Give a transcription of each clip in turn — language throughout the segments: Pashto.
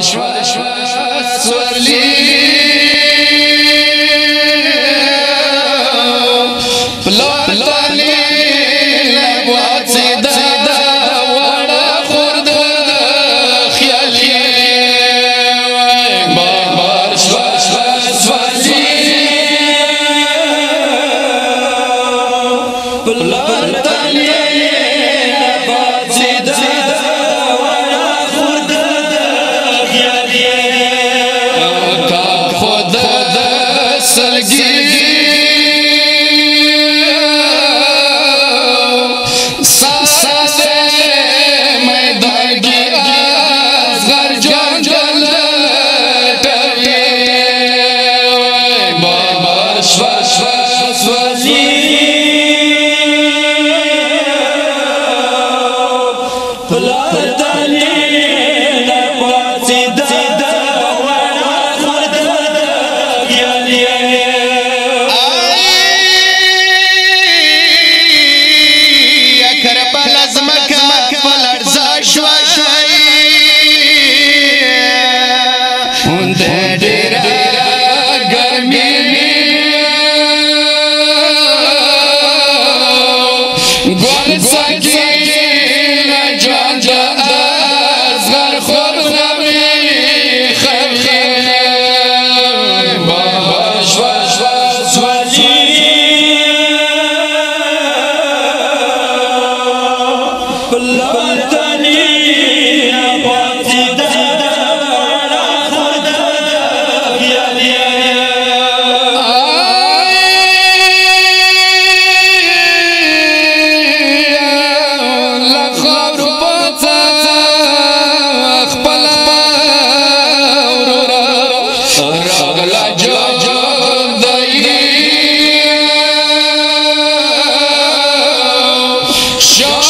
شوا سورلی Yeah.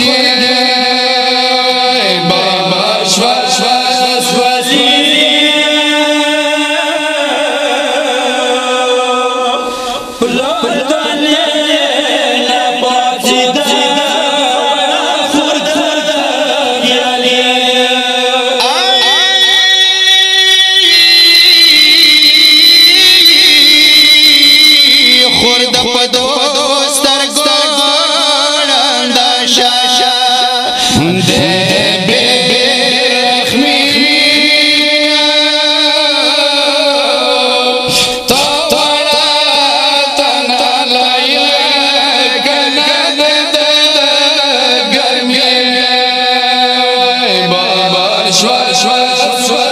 again. Shabbat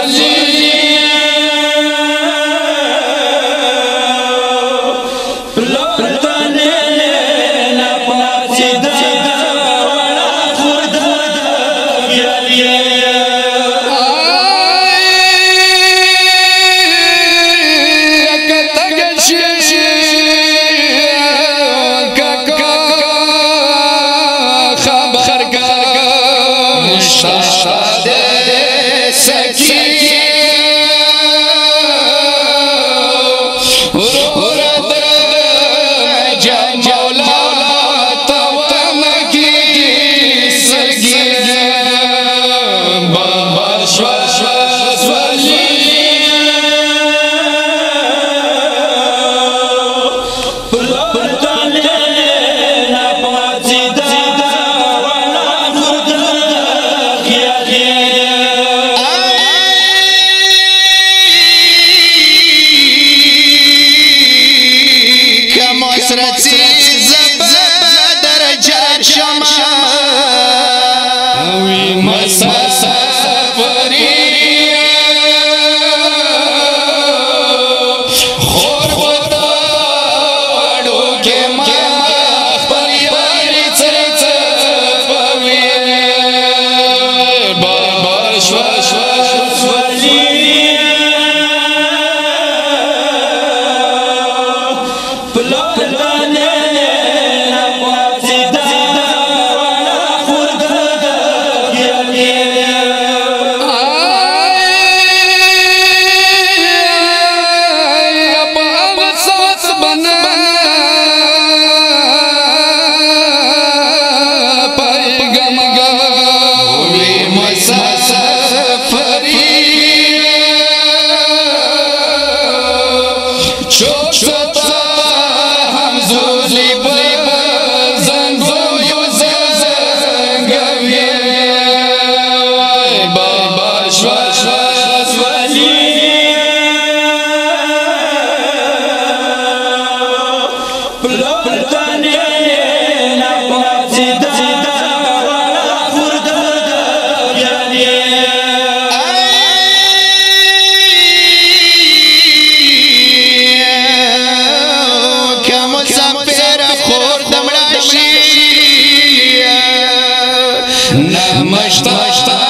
está.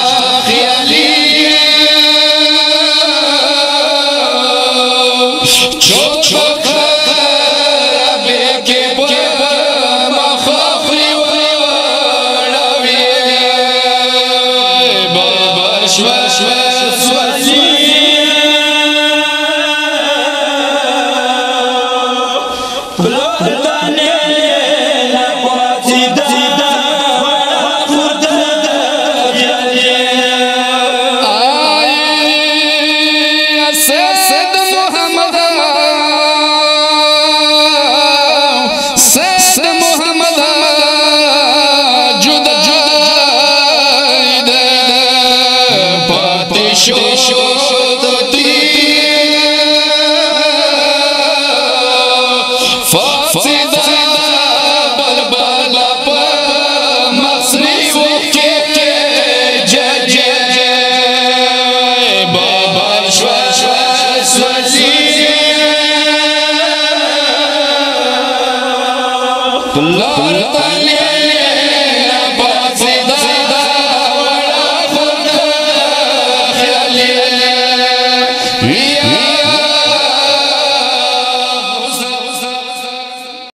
Muhammad Allah, Allah.